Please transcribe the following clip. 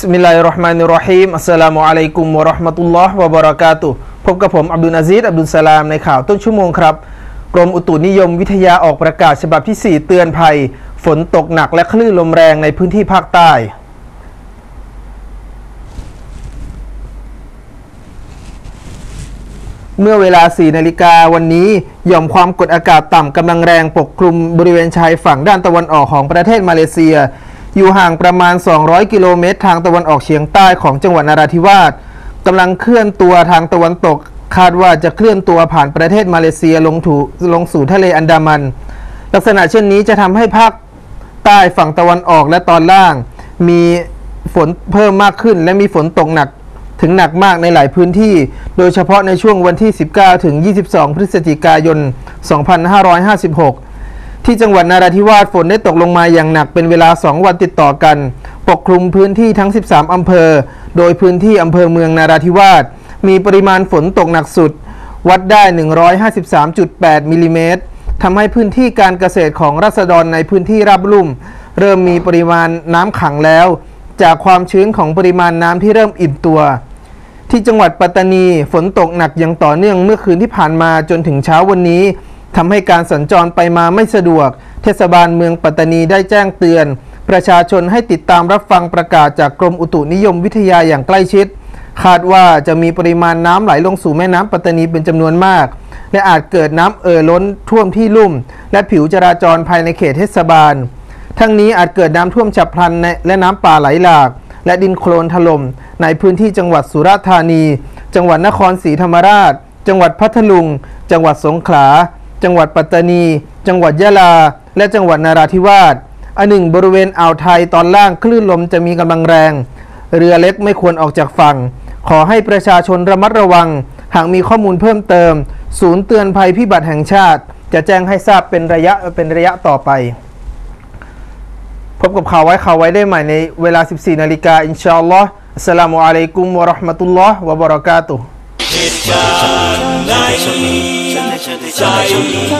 สมิลลาฮิรเราะห์มานิรเราะฮีมอัสสลามุอะลัยกุมวะเราะห์มะตุลลอฮ์วะบะเราะกาตุพบกับผมอับดุลอาซีซอับดุลสลามในข่าวต้นชั่วโมงครับ กรมอุตุนิยมวิทยาออกประกาศฉบับที่ 4 เตือนภัย ฝนตกหนักและคลื่นลมแรงในพื้นที่ภาคใต้ เมื่อเวลา 4 นาฬิกาวันนี้หย่อมความกดอากาศต่ำกำลังแรงปกคลุมบริเวณชายฝั่งด้านตะวันออกของประเทศมาเลเซีย อยู่ห่างประมาณ 200 กิโลเมตร ทางตะวันออกเฉียงใต้ของจังหวัดนราธิวาสกำลังเคลื่อนตัวทางตะวันตก คาดว่าจะเคลื่อนตัวผ่านประเทศมาเลเซียลงถูลงสู่ทะเลอันดามัน ลักษณะเช่นนี้จะทำให้ภาคใต้ฝั่งตะวันออกและตอนล่าง มีฝนเพิ่มมากขึ้น และมีฝนตกหนักถึงหนักมากในหลายพื้นที่ โดยเฉพาะในช่วงวันที่ 19 ถึง 22 พฤศจิกายน 2556 ที่จังหวัดนาราธิวาสฝนได้ตกลงมาอย่างหนักเป็นเวลา 2 วันติดต่อกัน ปกคลุมพื้นที่ทั้ง 13 อำเภอ โดยพื้นที่อำเภอเมืองนาราธิวาสมีปริมาณฝนตกหนักสุด วัดได้ 153.8 มิลลิเมตรทำให้พื้นที่การเกษตรของรัษฎรในพื้นที่ราบลุ่ม เริ่มมีปริมาณน้ำขังแล้ว จากความชื้นของปริมาณน้ำที่เริ่มอิ่มตัว ที่จังหวัดปัตตานีฝนตกหนักอย่างต่อเนื่องเมื่อคืนที่ผ่านมาจนถึงเช้าวันนี้ ทำให้การสัญจรไปมาไม่สะดวก เทศบาลเมืองปัตตานีได้แจ้งเตือน ประชาชนให้ติดตามรับฟังประกาศจากกรมอุตุนิยมวิทยาอย่างใกล้ชิด คาดว่าจะมีปริมาณน้ำไหลลงสู่แม่น้ำปัตตานีเป็นจำนวนมาก และอาจเกิดน้ำเอ่อล้นท่วมที่ลุ่ม และผิวจราจรภายในเขตเทศบาล ทั้งนี้อาจเกิดน้ำท่วมฉับพลันและน้ำป่าไหลหลากและดินโคลนถล่มในพื้นที่จังหวัดสุราษฎร์ธานี จังหวัดนครศรีธรรมราช จังหวัดพัทลุง จังหวัดสงขลา จังหวัดปัตตานี จังหวัดยะลา และจังหวัดนาราธิวาสอันหนึ่งบริเวณอ่าวไทยตอนล่างคลื่นลมจะมีกำลังแรง เรือเล็กไม่ควรออกจากฝั่ง ขอให้ประชาชนระมัดระวัง หากมีข้อมูลเพิ่มเติม ศูนย์เตือนภัยพิบัติแห่งชาติ จะแจ้งให้ทราบเป็นระยะเป็นระยะต่อไป พบกับข่าวไว้ข่าวไว้ได้ใหม่ในเวลา 14 นาฬิกาอินชาอัลลอฮ์อัสสลามุอะลัยกุมวะราะห์มะตุลลอฮ์วะบะเราะกาตุฮ์ เหตุการณ์ในใจ